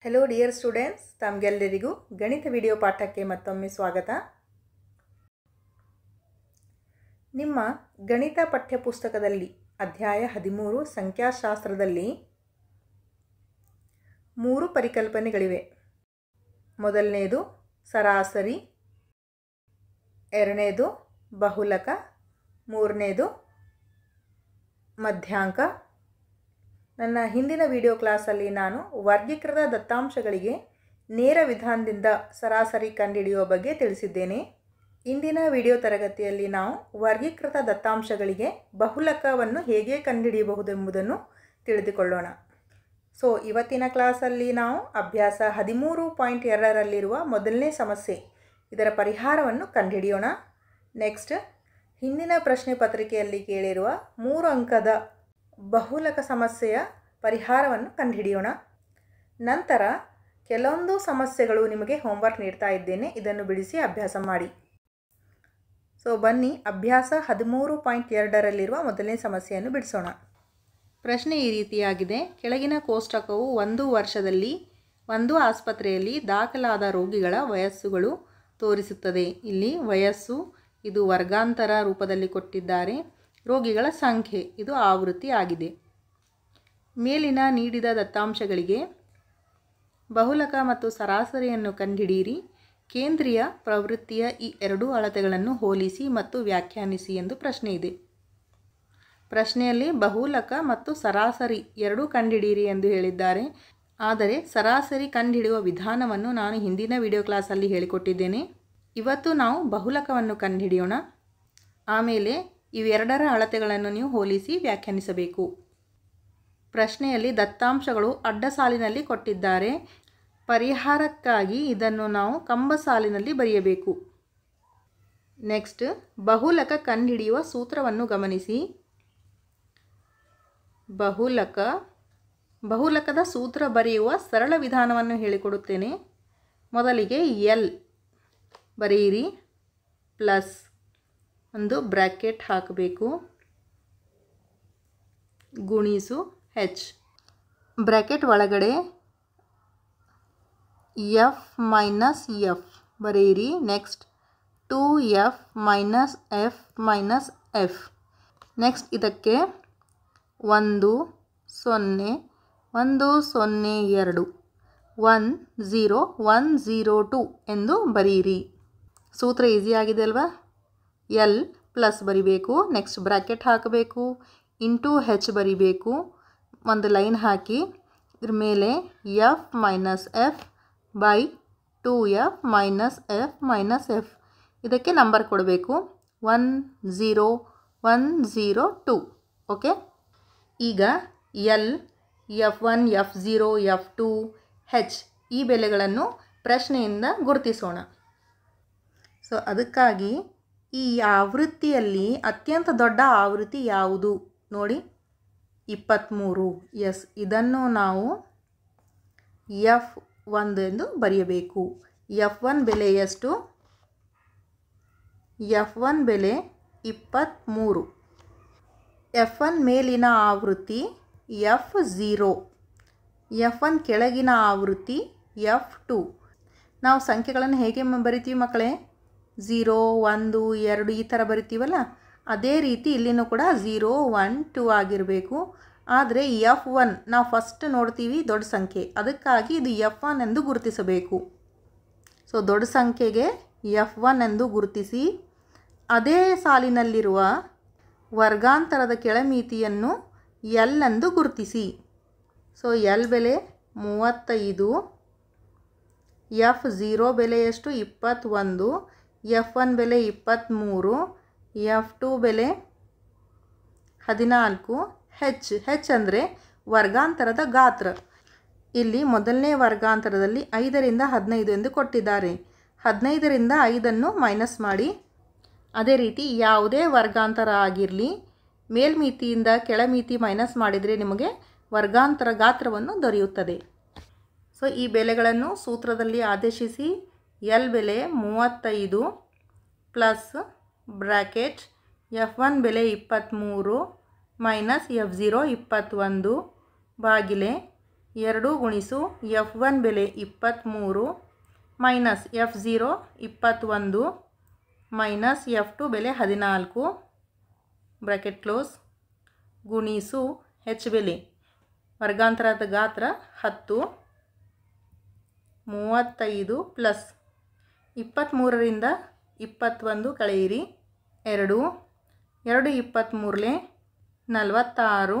Hello dear students ತಮಗೆಲ್ಲರಿಗೂ ಗಣಿತ video ಪಾಠಕ್ಕೆ ಮತ್ತೊಮ್ಮೆ ಸ್ವಾಗತ. ನಿಮ್ಮ ಗಣಿತ ಪಠ್ಯಪುಸ್ತಕದಲ್ಲಿ ಅಧ್ಯಾಯ ಹದಿಮೂರು ಸಂಖ್ಯಾಶಾಸ್ತ್ರದಲ್ಲಿ ಮೂರು ಪರಿಕಲ್ಪನೆಗಳಿವೆ. ಮೊದಲನೆಯದು ಸರಾಸರಿ, ಎರಡನೇದು ಬಹುಲಕ, ಮೂರನೇದು ಮಧ್ಯಾಂಕ ನನ್ನ ಹಿಂದಿನ ವಿಡಿಯೋ ಕ್ಲಾಸಲ್ಲಿ ನಾನು ವರ್ಗೀಕೃತ ದತ್ತಾಂಶಗಳಿಗೆ ನೇರ ವಿಧಾನದಿಂದ ಸರಾಸರಿ ಕಂಡುಹಿಡಿಯುವ ಬಗ್ಗೆ ತಿಳಿಸಿದ್ದೇನೆ. ಇಂದಿನ ವಿಡಿಯೋ ತರಗತಿಯಲ್ಲಿ ನಾವು ವರ್ಗೀಕೃತ ದತ್ತಾಂಶಗಳಿಗೆ ಬಹುಲಕವನ್ನು ಹೇಗೆ ಕಂಡುಹಿಡಿಯಬಹುದೆಂಬುದನ್ನು ತಿಳಿದುಕೊಳ್ಳೋಣ. ಸೊ ಇವತ್ತಿನ ಕ್ಲಾಸಲ್ಲಿ ನಾವು ಅಭ್ಯಾಸ ಹದಿಮೂರು ಪಾಯಿಂಟ್ ಎರಡರಲ್ಲಿರುವ ಮೊದಲನೇ ಸಮಸ್ಯೆ, ಇದರ ಪರಿಹಾರವನ್ನು ಕಂಡುಹಿಡಿಯೋಣ. ನೆಕ್ಸ್ಟ್ ಹಿಂದಿನ ಪ್ರಶ್ನೆ ಪತ್ರಿಕೆಯಲ್ಲಿ ಕೇಳಿರುವ ಮೂರು ಅಂಕದ ಬಹುಲಕ ಸಮಸ್ಯೆಯ ಪರಿಹಾರವನ್ನು ಕಂಡುಹಿಡಿಯೋಣ. ನಂತರ ಕೆಲವೊಂದು ಸಮಸ್ಯೆಗಳು ನಿಮಗೆ ಹೋಮ್ವರ್ಕ್ ನೀಡ್ತಾ ಇದ್ದೇನೆ. ಇದನ್ನು ಬಿಡಿಸಿ ಅಭ್ಯಾಸ ಮಾಡಿ. ಸೊ ಬನ್ನಿ, ಅಭ್ಯಾಸ ಹದಿಮೂರು ಪಾಯಿಂಟ್ ಎರಡರಲ್ಲಿರುವ ಮೊದಲನೇ ಸಮಸ್ಯೆಯನ್ನು ಬಿಡಿಸೋಣ. ಪ್ರಶ್ನೆ ಈ ರೀತಿಯಾಗಿದೆ. ಕೆಳಗಿನ ಕೋಷ್ಟಕವು ಒಂದು ವರ್ಷದಲ್ಲಿ, ಒಂದು ಆಸ್ಪತ್ರೆಯಲ್ಲಿ ದಾಖಲಾದ ರೋಗಿಗಳ ವಯಸ್ಸುಗಳು ತೋರಿಸುತ್ತದೆ. ಇಲ್ಲಿ ವಯಸ್ಸು, ಇದು ವರ್ಗಾಂತರ ರೂಪದಲ್ಲಿ ಕೊಟ್ಟಿದ್ದಾರೆ. ರೋಗಿಗಳ ಸಂಖ್ಯೆ. ಇದು ಆವೃತ್ತಿ ಆಗಿದೆ. ಮೇಲಿನ ನೀಡಿದ ದತ್ತಾಂಶಗಳಿಗೆ ಬಹುಲಕ ಮತ್ತು ಸರಾಸರಿಯನ್ನು ಕಂಡುಹಿಡಿಯಿರಿ. ಕೇಂದ್ರೀಯ ಪ್ರವೃತ್ತಿಯ ಈ ಎರಡೂ ಅಳತೆಗಳನ್ನು ಹೋಲಿಸಿ ಮತ್ತು ವ್ಯಾಖ್ಯಾನಿಸಿ ಎಂದು ಪ್ರಶ್ನೆ ಇದೆ. ಪ್ರಶ್ನೆಯಲ್ಲಿ ಬಹುಲಕ ಮತ್ತು ಸರಾಸರಿ ಎರಡೂ ಕಂಡುಹಿಡಿಯಿರಿ ಎಂದು ಹೇಳಿದ್ದಾರೆ. ಆದರೆ ಸರಾಸರಿ ಕಂಡುಹಿಡಿಯುವ ವಿಧಾನವನ್ನು ನಾನು ಹಿಂದಿನ ವಿಡಿಯೋ ಕ್ಲಾಸಲ್ಲಿ ಹೇಳಿಕೊಟ್ಟಿದ್ದೇನೆ. ಇವತ್ತು ನಾವು ಬಹುಲಕವನ್ನು ಕಂಡುಹಿಡಿಯೋಣ. ಆಮೇಲೆ ಇವೆರಡರ ಅಳತೆಗಳನ್ನು ನೀವು ಹೋಲಿಸಿ ವ್ಯಾಖ್ಯಾನಿಸಬೇಕು. ಪ್ರಶ್ನೆಯಲ್ಲಿ ದತ್ತಾಂಶಗಳು ಅಡ್ಡ ಸಾಲಿನಲ್ಲಿ ಕೊಟ್ಟಿದ್ದಾರೆ. ಪರಿಹಾರಕ್ಕಾಗಿ ಇದನ್ನು ನಾವು ಕಂಬ ಸಾಲಿನಲ್ಲಿ ಬರೆಯಬೇಕು. ನೆಕ್ಸ್ಟ್, ಬಹುಲಕ ಕಂಡುಹಿಡಿಯುವ ಸೂತ್ರವನ್ನು ಗಮನಿಸಿ. ಬಹುಲಕ, ಬಹುಲಕದ ಸೂತ್ರ ಬರೆಯುವ ಸರಳ ವಿಧಾನವನ್ನು ಹೇಳಿಕೊಡುತ್ತೇನೆ. ಮೊದಲಿಗೆ ಎಲ್ ಬರೆಯಿರಿ. ಪ್ಲಸ್ ಒಂದು ಬ್ರ್ಯಾಕೆಟ್ ಹಾಕಬೇಕು. ಗುಣಿಸು ಹೆಚ್ ಬ್ರ್ಯಾಕೆಟ್ ಒಳಗಡೆ ಎಫ್ ಮೈನಸ್ ಎಫ್ ಬರೆಯಿರಿ. Next two F minus F minus F next ಇದಕ್ಕೆ ಒಂದು, ಸೊನ್ನೆ ಒಂದು, ಸೊನ್ನೆ, ಎರಡು. One zero one zero two ಎಂದು ಬರೆಯಿರಿ. ಸೂತ್ರ ಈಸಿ ಆಗಿದೆ ಅಲ್ವಾ? ಎಲ್ ಪ್ಲಸ್ ಬರಿಬೇಕು ನೆಕ್ಸ್ಟ್ ಬ್ರ್ಯಾಕೆಟ್ ಹಾಕಬೇಕು ಇಂಟು ಹೆಚ್ ಬರಿಬೇಕು, ಒಂದು ಲೈನ್ ಹಾಕಿ, ಇದ್ರ ಮೇಲೆ F minus F by two F minus F minus F ಇದಕ್ಕೆ ನಂಬರ್ ಕೊಡಬೇಕು. One zero one zero two okay ಈಗ L F one F zero F two H ಈ ಬೆಲೆಗಳನ್ನು ಪ್ರಶ್ನೆಯಿಂದ ಗುರುತಿಸೋಣ. ಸೊ ಅದಕ್ಕಾಗಿ ಈ ಆವೃತ್ತಿಯಲ್ಲಿ ಅತ್ಯಂತ ದೊಡ್ಡ ಆವೃತ್ತಿ ಯಾವುದು? ನೋಡಿ ಇಪ್ಪತ್ತ್ಮೂರು ಎಸ್, ಇದನ್ನು ನಾವು ಎಫ್ ಒಂದು ಎಂದು ಬರೆಯಬೇಕು. ಎಫ್ ಒನ್ ಬೆಲೆ ಎಷ್ಟು? ಎಫ್ ಒನ್ ಬೆಲೆ ಇಪ್ಪತ್ತ್ಮೂರು ಎಫ್ ಒನ್ ಮೇಲಿನ ಆವೃತ್ತಿ ಎಫ್ ಝೀರೋ ಎಫ್ ಒನ್ ಕೆಳಗಿನ ಆವೃತ್ತಿ ಎಫ್ ಟು. ನಾವು ಸಂಖ್ಯೆಗಳನ್ನು ಹೇಗೆ ಬರಿತೀವಿ ಮಕ್ಕಳೇ? ಝೀರೋ, ಒಂದು, ಎರಡು ಈ ಥರ ಬರಿತೀವಲ್ಲ? ಅದೇ ರೀತಿ ಇಲ್ಲಿನೂ ಕೂಡ ಝೀರೋ, ಒನ್, ಟು ಆಗಿರಬೇಕು. ಆದರೆ ಎಫ್ ಒನ್ ನಾವು ಫಸ್ಟ್ ನೋಡ್ತೀವಿ ದೊಡ್ಡ ಸಂಖ್ಯೆ. ಅದಕ್ಕಾಗಿ ಇದು ಎಫ್ ಒನ್ ಎಂದು ಗುರುತಿಸಬೇಕು. ಸೊ ದೊಡ್ಡ ಸಂಖ್ಯೆಗೆ ಎಫ್ ಒನ್ ಎಂದು ಗುರುತಿಸಿ, ಅದೇ ಸಾಲಿನಲ್ಲಿರುವ ವರ್ಗಾಂತರದ ಕೆಳಮಿತಿಯನ್ನು ಎಲ್ ಎಂದು ಗುರುತಿಸಿ. ಸೊ ಎಲ್ ಬೆಲೆ ಮೂವತ್ತೈದು, ಎಫ್ ಝೀರೋ ಬೆಲೆ ಎಷ್ಟು? ಇಪ್ಪತ್ತೊಂದು ಎಫ್ ಒನ್ ಬೆಲೆ ಇಪ್ಪತ್ತ್ಮೂರು ಎಫ್ ಟು ಬೆಲೆ ಹದಿನಾಲ್ಕು, ಹೆಚ್ ಹೆಚ್ ಅಂದರೆ ವರ್ಗಾಂತರದ ಗಾತ್ರ. ಇಲ್ಲಿ ಮೊದಲನೇ ವರ್ಗಾಂತರದಲ್ಲಿ ಐದರಿಂದ ಹದಿನೈದು ಎಂದು ಕೊಟ್ಟಿದ್ದಾರೆ. ಹದಿನೈದರಿಂದ ಐದನ್ನು ಮೈನಸ್ ಮಾಡಿ. ಅದೇ ರೀತಿ ಯಾವುದೇ ವರ್ಗಾಂತರ ಆಗಿರಲಿ, ಮೇಲ್ಮಿತಿಯಿಂದ ಕೆಳಮಿತಿ ಮೈನಸ್ ಮಾಡಿದರೆ ನಿಮಗೆ ವರ್ಗಾಂತರ ಗಾತ್ರವನ್ನು ದೊರೆಯುತ್ತದೆ. ಸೊ ಈ ಬೆಲೆಗಳನ್ನು ಸೂತ್ರದಲ್ಲಿ ಆದೇಶಿಸಿ ಎಲ್ ಬೆಲೆ ಮೂವತ್ತೈದು ಪ್ಲಸ್ ಬ್ರ್ಯಾಕೆಟ್ ಎಫ್ ಒನ್ ಬೆಲೆ ಇಪ್ಪತ್ತ್ಮೂರು ಮೈನಸ್ ಎಫ್ ಝೀರೋ ಇಪ್ಪತ್ತೊಂದು ಬಾಗಿಲೆ ಎರಡು ಗುಣಿಸು ಎಫ್ ಒನ್ ಬೆಲೆ ಇಪ್ಪತ್ತ್ಮೂರು ಮೈನಸ್ ಎಫ್ ಝೀರೋ ಇಪ್ಪತ್ತೊಂದು ಮೈನಸ್ ಎಫ್ ಟು ಬೆಲೆ ಹದಿನಾಲ್ಕು ಬ್ರ್ಯಾಕೆಟ್ ಕ್ಲೋಸ್ ಗುಣಿಸು ಹೆಚ್ ಬೆಲೆ ವರ್ಗಾಂತರದ ಗಾತ್ರ ಹತ್ತು ಮೂವತ್ತೈದು ಪ್ಲಸ್ ಇಪ್ಪತ್ತ್ಮೂರರಿಂದ ಇಪ್ಪತ್ತೊಂದು ಕಳೆಯಿರಿ. ಎರಡು ಎರಡು ಇಪ್ಪತ್ತ್ಮೂರಲೆ ನಲವತ್ತಾರು,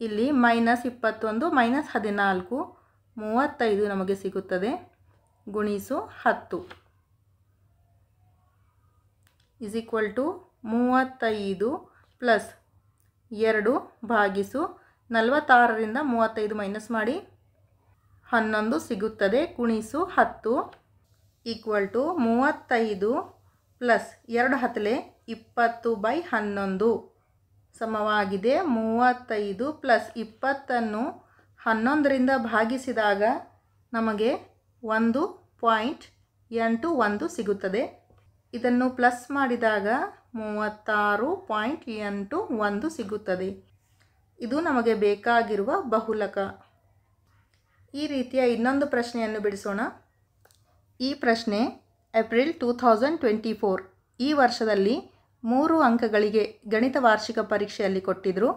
ಇಲ್ಲಿ ಮೈನಸ್ ಇಪ್ಪತ್ತೊಂದು, ಮೈನಸ್ ಹದಿನಾಲ್ಕು, ಮೂವತ್ತೈದು ನಮಗೆ ಸಿಗುತ್ತದೆ. ಗುಣಿಸು ಹತ್ತು. ಇಸ್ ಈಕ್ವಲ್ ಟು ಮೂವತ್ತೈದು ಪ್ಲಸ್ ಎರಡು ಭಾಗಿಸು ನಲವತ್ತಾರರಿಂದ ಮೂವತ್ತೈದು ಮೈನಸ್ ಮಾಡಿ ಹನ್ನೊಂದು ಸಿಗುತ್ತದೆ. ಗುಣಿಸು ಹತ್ತು. ಈಕ್ವಲ್ ಟು ಮೂವತ್ತೈದು ಪ್ಲಸ್ ಎರಡು ಹತ್ತಲೆ ಇಪ್ಪತ್ತು ಬೈ ಹನ್ನೊಂದು. ಸಮವಾಗಿದೆ ಮೂವತ್ತೈದು ಪ್ಲಸ್ ಇಪ್ಪತ್ತನ್ನು ಹನ್ನೊಂದರಿಂದ ಭಾಗಿಸಿದಾಗ ನಮಗೆ ಒಂದು ಪಾಯಿಂಟ್ ಎಂಟು ಒಂದು ಸಿಗುತ್ತದೆ. ಇದನ್ನು ಪ್ಲಸ್ ಮಾಡಿದಾಗ ಮೂವತ್ತಾರು ಪಾಯಿಂಟ್ ಎಂಟು ಒಂದು ಸಿಗುತ್ತದೆ. ಇದು ನಮಗೆ ಬೇಕಾಗಿರುವ ಬಹುಲಕ. ಈ ರೀತಿಯ ಇನ್ನೊಂದು ಪ್ರಶ್ನೆಯನ್ನು ಬಿಡಿಸೋಣ. ಈ ಪ್ರಶ್ನೆ April two thousand twenty four. ಈ ವರ್ಷದಲ್ಲಿ ಮೂರು ಅಂಕಗಳಿಗೆ ಗಣಿತ ವಾರ್ಷಿಕ ಪರೀಕ್ಷೆಯಲ್ಲಿ ಕೊಟ್ಟಿದ್ದರು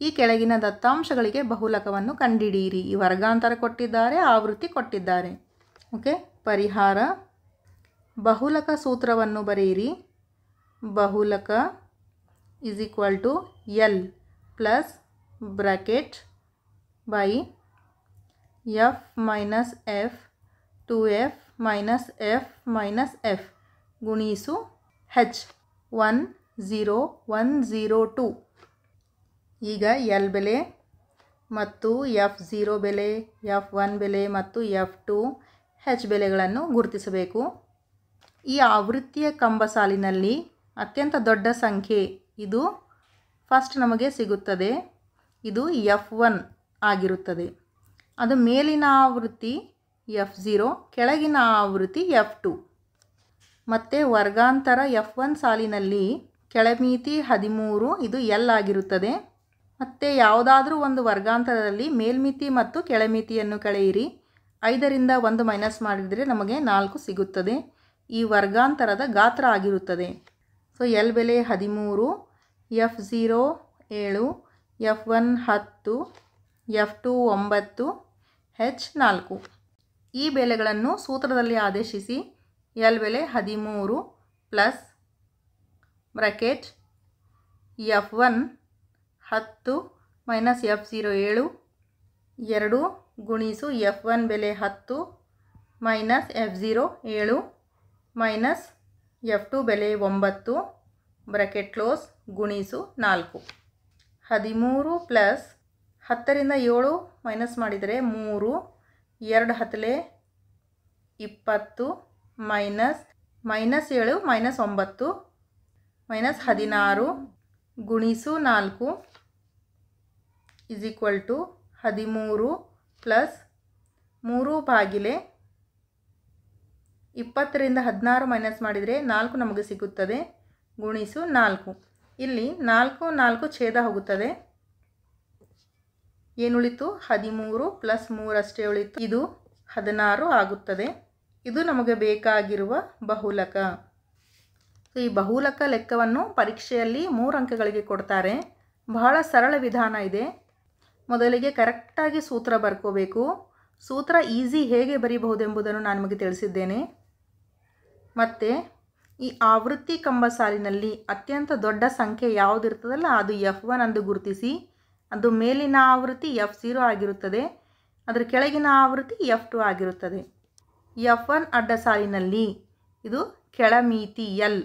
ಈ ಕೆಳಗಿನ ದತ್ತಾಂಶಗಳಿಗೆ ಬಹುಲಕವನ್ನು ಕಂಡಿಡಿಯಿರಿ ಈ ವರ್ಗಾಂತರ ಕೊಟ್ಟಿದ್ದಾರೆ, ಆವೃತ್ತಿ ಕೊಟ್ಟಿದ್ದಾರೆ. ಓಕೆ, ಪರಿಹಾರ. ಬಹುಲಕ ಸೂತ್ರವನ್ನು ಬರೆಯಿರಿ. ಬಹುಲಕ is equal to L plus bracket by F minus F two F minus F minus F ಗುಣಿಸು H one zero one zero two ಈಗ ಎಲ್ ಬೆಲೆ ಮತ್ತು ಎಫ್ ಝೀರೋ ಬೆಲೆ ಎಫ್ ಒನ್ ಬೆಲೆ ಮತ್ತು ಎಫ್ ಟು ಹೆಚ್ ಬೆಲೆಗಳನ್ನು ಗುರುತಿಸಬೇಕು. ಈ ಆವೃತ್ತಿಯ ಕಂಬ ಸಾಲಿನಲ್ಲಿ ಅತ್ಯಂತ ದೊಡ್ಡ ಸಂಖ್ಯೆ ಇದು. ಫಸ್ಟ್ ನಮಗೆ ಸಿಗುತ್ತದೆ. ಇದು ಎಫ್ ಒನ್ ಆಗಿರುತ್ತದೆ. ಅದು ಮೇಲಿನ ಆವೃತ್ತಿ ಎಫ್ ಝೀರೋ ಕೆಳಗಿನ ಆವೃತ್ತಿ ಎಫ್ ಟು. ಮತ್ತು ವರ್ಗಾಂತರ ಎಫ್ ಒನ್ ಸಾಲಿನಲ್ಲಿ ಕೆಳಮಿತಿ ಹದಿಮೂರು, ಇದು ಎಲ್ ಆಗಿರುತ್ತದೆ. ಮತ್ತು ಯಾವುದಾದ್ರೂ ಒಂದು ವರ್ಗಾಂತರದಲ್ಲಿ ಮೇಲ್ಮಿತಿ ಮತ್ತು ಕೆಳಮಿತಿಯನ್ನು ಕಳೆಯಿರಿ. ಐದರಿಂದ ಒಂದು ಮೈನಸ್ ಮಾಡಿದರೆ ನಮಗೆ ನಾಲ್ಕು ಸಿಗುತ್ತದೆ. ಈ ವರ್ಗಾಂತರದ ಗಾತ್ರ ಆಗಿರುತ್ತದೆ. ಸೊ, ಎಲ್ ಬೆಲೆ ಹದಿಮೂರು, ಎಫ್ ಝೀರೋ ಏಳು, ಎಫ್ ಒನ್ ಹತ್ತು, ಎಫ್ ಟು ಒಂಬತ್ತು ಹೆಚ್ ನಾಲ್ಕು. ಈ ಬೆಲೆಗಳನ್ನು ಸೂತ್ರದಲ್ಲಿ ಆದೇಶಿಸಿ ಎಲ್ ಬೆಲೆ ಹದಿಮೂರು ಪ್ಲಸ್ ಬ್ರ್ಯಾಕೆಟ್ ಎಫ್ ಒನ್ ಹತ್ತು ಮೈನಸ್ ಎಫ್ ಝೀರೋ ಏಳು ಎರಡು ಗುಣಿಸು ಎಫ್ ಒನ್ ಬೆಲೆ ಹತ್ತು ಮೈನಸ್ ಎಫ್ ಝೀರೋ ಏಳು ಮೈನಸ್ ಎಫ್ ಟು ಬೆಲೆ ಒಂಬತ್ತು ಬ್ರ್ಯಾಕೆಟ್ ಕ್ಲೋಸ್ ಗುಣಿಸು ನಾಲ್ಕು. ಹದಿಮೂರು ಪ್ಲಸ್ ಹತ್ತರಿಂದ ಏಳು ಮೈನಸ್ ಮಾಡಿದರೆ ಮೂರು ಎರಡು ಹತ್ತಲೆ ಇಪ್ಪತ್ತು ಮೈನಸ್ ಮೈನಸ್ ಏಳು, ಮೈನಸ್ ಒಂಬತ್ತು, ಮೈನಸ್ ಹದಿನಾರು ಗುಣಿಸು ನಾಲ್ಕು ಇಸ್ ಈಕ್ವಲ್ ಟು ಹದಿಮೂರು ಪ್ಲಸ್ ಮೂರು ಬಾಗಿಲೆ ಇಪ್ಪತ್ತರಿಂದ ಹದಿನಾರು ಮೈನಸ್ ಮಾಡಿದರೆ ನಾಲ್ಕು ನಮಗೆ ಸಿಗುತ್ತದೆ. ಗುಣಿಸು ನಾಲ್ಕು. ಇಲ್ಲಿ ನಾಲ್ಕು ನಾಲ್ಕು ಛೇದ ಹೋಗುತ್ತದೆ. ಏನುಳಿತು? ಹದಿಮೂರು ಪ್ಲಸ್ ಮೂರಷ್ಟೇ ಉಳಿತು. ಇದು ಹದಿನಾರು ಆಗುತ್ತದೆ. ಇದು ನಮಗೆ ಬೇಕಾಗಿರುವ ಬಹುಲಕ. ಈ ಬಹುಲಕ ಲೆಕ್ಕವನ್ನು ಪರೀಕ್ಷೆಯಲ್ಲಿ ಮೂರು ಅಂಕಗಳಿಗೆ ಕೊಡ್ತಾರೆ. ಬಹಳ ಸರಳ ವಿಧಾನ ಇದೆ. ಮೊದಲಿಗೆ ಕರೆಕ್ಟಾಗಿ ಸೂತ್ರ ಬರ್ಕೋಬೇಕು. ಸೂತ್ರ ಈಸಿ ಹೇಗೆ ಬರೀಬಹುದೆಂಬುದನ್ನು ನಾನು ನಿಮಗೆ ತಿಳಿಸಿದ್ದೇನೆ. ಮತ್ತು, ಈ ಆವೃತ್ತಿ ಕಂಬ ಸಾಲಿನಲ್ಲಿ ಅತ್ಯಂತ ದೊಡ್ಡ ಸಂಖ್ಯೆ ಯಾವುದಿರ್ತದಲ್ಲ, ಅದು ಎಫ್ ಒನ್ ಅಂದು ಗುರುತಿಸಿ. ಅದು ಮೇಲಿನ ಆವೃತ್ತಿ ಎಫ್ ಝೀರೋ ಆಗಿರುತ್ತದೆ. ಅದರ ಕೆಳಗಿನ ಆವೃತ್ತಿ ಎಫ್ ಟು ಆಗಿರುತ್ತದೆ. ಎಫ್ ಒನ್ ಅಡ್ಡ ಸಾಲಿನಲ್ಲಿ ಇದು ಕೆಳಮಿತಿ ಎಲ್.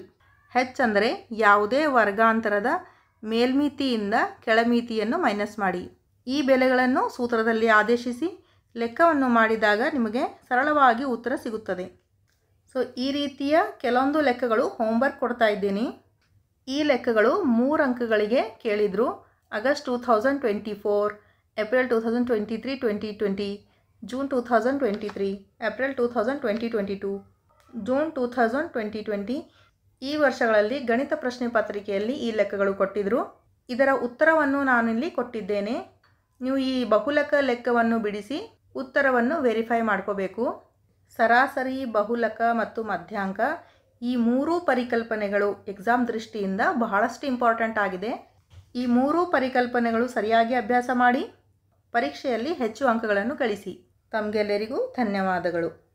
ಹೆಚ್ ಅಂದರೆ ಯಾವುದೇ ವರ್ಗಾಂತರದ ಮೇಲ್ಮಿತಿಯಿಂದ ಕೆಳಮಿತಿಯನ್ನು ಮೈನಸ್ ಮಾಡಿ. ಈ ಬೆಲೆಗಳನ್ನು ಸೂತ್ರದಲ್ಲಿ ಆದೇಶಿಸಿ ಲೆಕ್ಕವನ್ನು ಮಾಡಿದಾಗ ನಿಮಗೆ ಸರಳವಾಗಿ ಉತ್ತರ ಸಿಗುತ್ತದೆ. ಸೊ, ಈ ರೀತಿಯ ಕೆಲವೊಂದು ಲೆಕ್ಕಗಳು ಹೋಮ್ವರ್ಕ್ ಕೊಡ್ತಾ ಇದ್ದೀನಿ. ಈ ಲೆಕ್ಕಗಳು ಮೂರು ಅಂಕಗಳಿಗೆ ಕೇಳಿದರು. Twenty twenty June two thousand twenty three April two thousand twenty twenty two June two thousand twenty twenty ಈ ವರ್ಷಗಳಲ್ಲಿ ಗಣಿತ ಪ್ರಶ್ನೆ ಪತ್ರಿಕೆಯಲ್ಲಿ ಈ ಲೆಕ್ಕಗಳು ಕೊಟ್ಟಿದ್ದರು ಇದರ ಉತ್ತರವನ್ನು ನಾನಿಲ್ಲಿ ಕೊಟ್ಟಿದ್ದೇನೆ. ನೀವು ಈ ಬಹುಲಕ ಲೆಕ್ಕವನ್ನು ಬಿಡಿಸಿ ಉತ್ತರವನ್ನು ವೆರಿಫೈ ಮಾಡ್ಕೋಬೇಕು. ಸರಾಸರಿ, ಬಹುಲಕ ಮತ್ತು ಮಧ್ಯಾಂಕ ಈ ಮೂರೂ ಪರಿಕಲ್ಪನೆಗಳು ಎಕ್ಸಾಮ್ ದೃಷ್ಟಿಯಿಂದ ಬಹಳಷ್ಟು ಇಂಪಾರ್ಟೆಂಟ್ ಆಗಿದೆ. ಈ ಮೂರೂ ಪರಿಕಲ್ಪನೆಗಳು ಸರಿಯಾಗಿ ಅಭ್ಯಾಸ ಮಾಡಿ ಪರೀಕ್ಷೆಯಲ್ಲಿ ಹೆಚ್ಚು ಅಂಕಗಳನ್ನು ಗಳಿಸಿ. ತಮಗೆಲ್ಲರಿಗೂ ಧನ್ಯವಾದಗಳು.